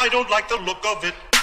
I don't like the look of it.